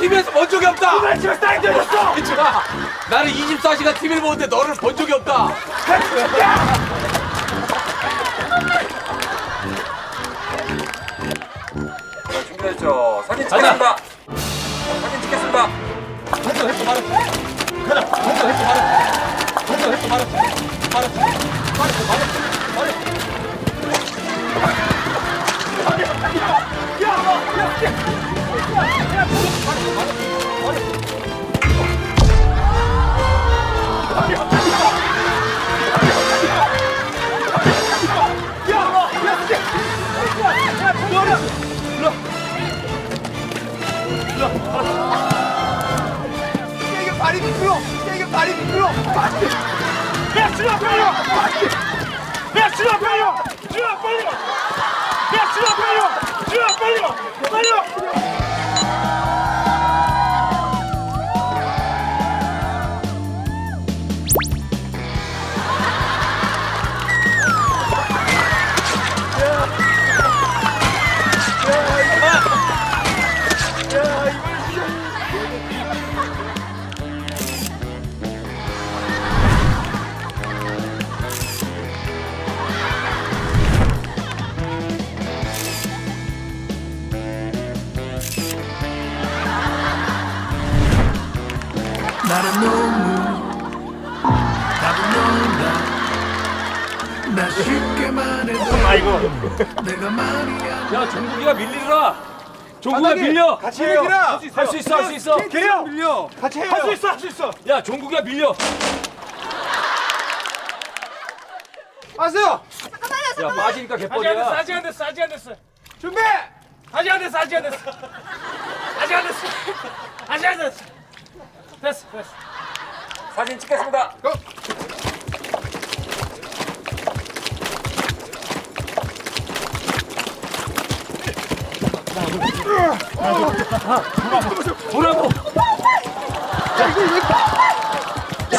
TV에서 본 적이 없다. 누나 집에 딸이 되었어. 괜찮아. 나는 24시간 TV를 보는데 너를 본 적이 없다. 자, 준비됐죠? 사진 찍겠습니다. 사진 찍겠습니다. 했어 했어 말했어. 가자. 했어 했어 말했어. 했어 했어. 말했어. 말했어 말했어. 말했어. 이게 미끄러. 이게 발이 미끄러. 야, 준아 빨리 와. 야, 빨리 와. 야, 준아 빨리 나는 너무 나도 너다 나 쉽게 말해도 아이고. 내가 말이야 야 종국이가 밀리라. 종국이가 밀려. 같이 해요. 할수 있어 할 수 있어. 개요. 밀려. 같이 해요. 할 수 있어. 할 수 있어. 야 종국이가 밀려. 하세요. 야 빠지니까 개뻘이야. 아직 안 됐어. 아직 안 됐어. 준비. 아직 안 됐어. 아직 안 됐어. 아직 안 됐어. 아직 안 됐어. 됐어. 됐어. 사진 찍겠습니다. 보라고. 야,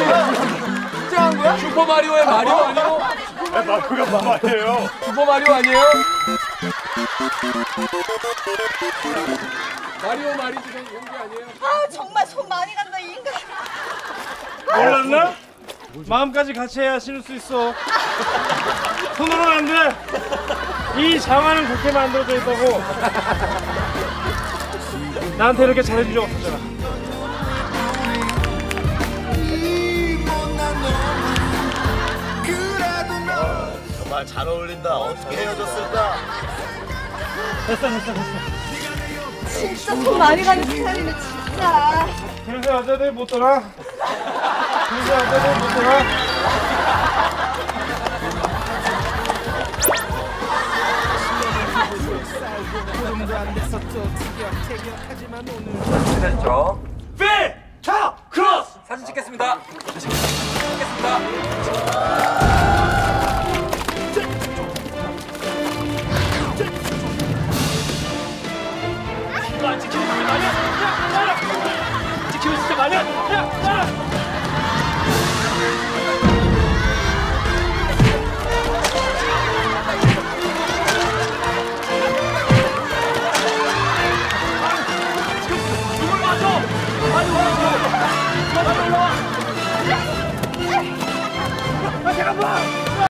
진짜한 거야? 슈퍼 마리오의 마리오 아니에요? 마크가 말이에요. 슈퍼 마리오 아니에요? 마리오 마리지 연기 아니에요? 아 정말 손 많이 간다 이 인간. 몰랐나? 마음까지 같이 해야 신을 수 있어. 손으로는 안 돼. 이 장화는 그렇게 만들어져 있다고. 나한테 이렇게 잘해준 적 없었잖아. 정말 잘 어울린다. 어떻게 헤어졌을까? 진짜 손 많이 가는 스타일이네 진짜. 여자들. 그래서 여자들 못 떠나. 준비됐죠? 필! 차! 크로스! 사진 찍겠습니다. 찍겠습니다.